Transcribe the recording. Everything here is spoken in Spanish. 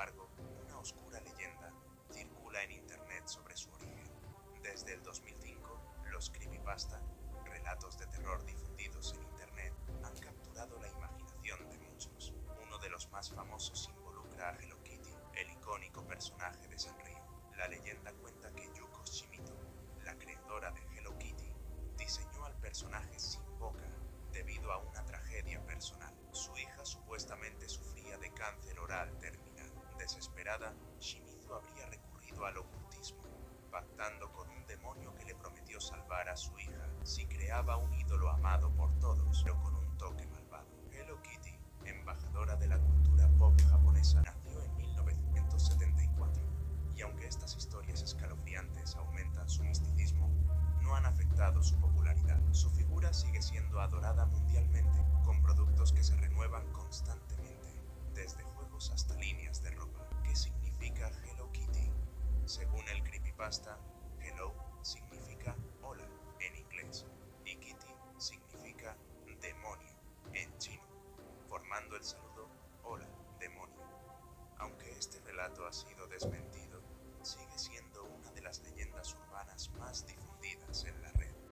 embargo, una oscura leyenda circula en Internet sobre su origen. Desde el 2005, los creepypasta, relatos de terror difundidos en Internet, han capturado la imaginación de muchos. Uno de los más famosos involucra a Hello Kitty, el icónico personaje de Sanrio. La leyenda cuenta que Yuko Shimito, la creadora de Hello Kitty, diseñó al personaje Shimizu habría recurrido al ocultismo, pactando con un demonio que le prometió salvar a su hija si creaba un ídolo amado por todos, pero con un toque malvado. Hello Kitty, embajadora de la cultura pop japonesa, nació en 1974, y aunque estas historias escalofriantes aumentan su misticismo, no han afectado su popularidad. Su figura sigue siendo adorada mundialmente, con productos que se renuevan constantemente, creepypasta, Hello significa hola en inglés y Kitty significa demonio en chino, formando el saludo hola demonio. Aunque este relato ha sido desmentido,